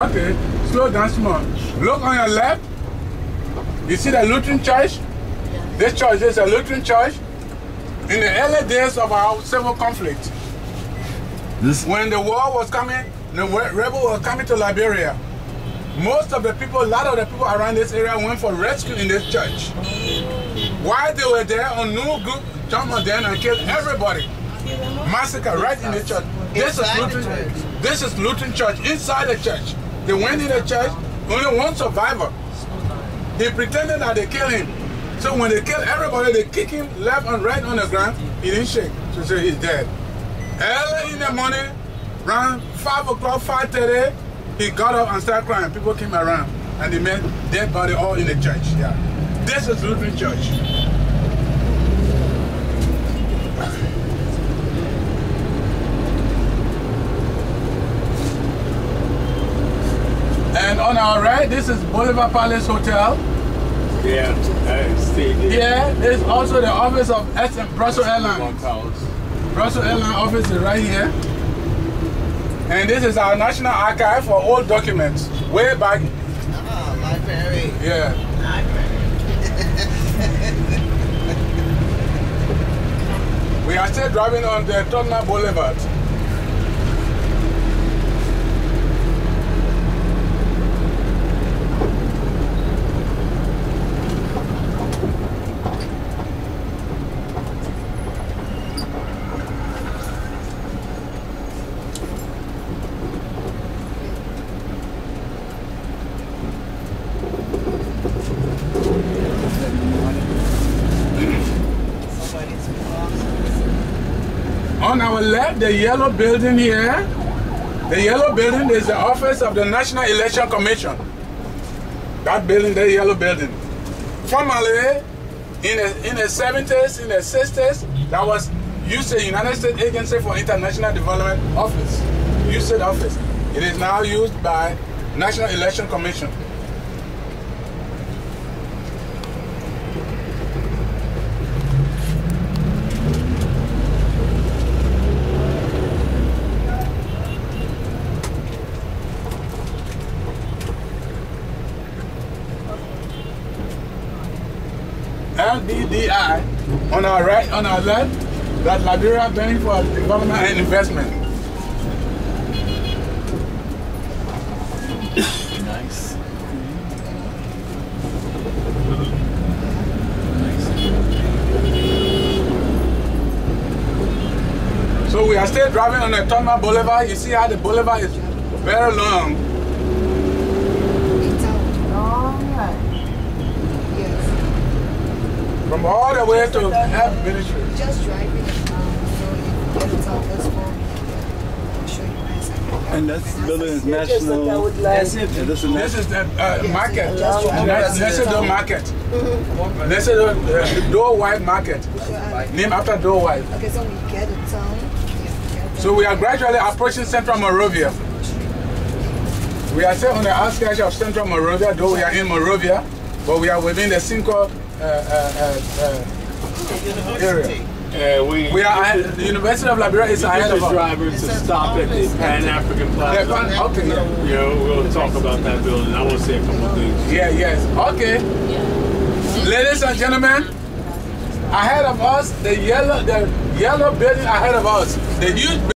Okay, slow down small. Look on your left. You see the Lutheran church? This church is a Lutheran church. In the early days of our civil conflict, This when the war was coming, the wa- rebel was coming to Liberia. Most of the people, a lot of the people around this area went for rescue in this church. While they were there, a new group jumped on them and killed everybody. Massacre right in the church. This is Lutheran. church. This is Lutheran church inside the church. They went in the church. Only one survivor. He pretended that they killed him. So when they killed everybody, they kick him left and right on the ground. He didn't shake. So say he's dead. Early in the morning, around 5 o'clock, 5.30, he got up and started crying. People came around and they met dead body all in the church. Yeah. This is Lutheran church. And on our right, this is Boulevard Palace Hotel. Yeah, I stayed there. Here is also the office of SM Brussels Airlines. One Palace. Brussels Airlines office is right here. And this is our national archive for old documents. Way back, Oh, library. yeah. Library. We are still driving on the Tubman Boulevard. On our left, the yellow building here, the yellow building is the office of the National Election Commission. That building, the yellow building. Formerly, in the, in the 70s, in the 60s, that was USAID, United States Agency for International Development Office. USAID office. It is now used by National Election Commission. LBDI on our right, on our left, that Liberia Bank for Development and Investment. nice. So we are still driving on the Tubman Boulevard. You see how the boulevard is very long. It's a long ride. Yes. From all the way to Health Ministry. Just driving it now. So if you get it out, let's. I'll show you guys. And that's building is national. That's it. Yeah, this is This is the uh, market. just driving. Nancy Doe Market. Nancy Doe uh, Door White Market. Named after Door White. Okay, so we get it down. Yeah, get So we are gradually approaching Central Monrovia. We are still on the outskirts of Central Monrovia, though we are in Monrovia, but we are within the Sinkor uh, uh, uh, area. Yeah, we, We are at, the University of Liberia is ahead get of the us. driver to stop at the Pan African Yeah, Plaza. fine, okay, yeah. Yeah, we'll talk about that building. I want to say a couple of things. Yeah, yes. Okay. Ladies and gentlemen, ahead of us, the yellow, the yellow building ahead of us, the huge